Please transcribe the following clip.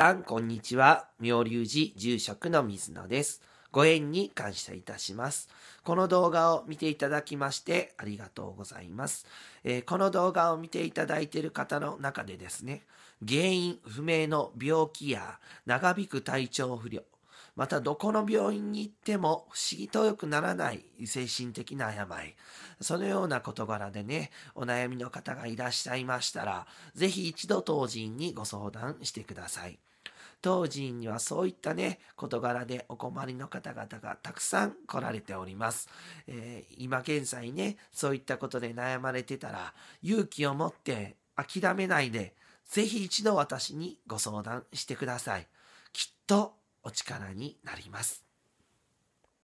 さん、こんにちは。妙隆寺住職の水野です。ご縁に感謝いたします。この動画を見ていただきましてありがとうございます。えーこの動画を見ていただいている方の中でですね、原因不明の病気や長引く体調不良、またどこの病院に行っても不思議と良くならない精神的な病、そのような事柄でね、お悩みの方がいらっしゃいましたら、ぜひ一度当人にご相談してください。当人にはそういったね、事柄でお困りの方々がたくさん来られております。えー今現在ね、そういったことで悩まれてたら、勇気を持って諦めないで、ぜひ一度私にご相談してください。きっとお力になります。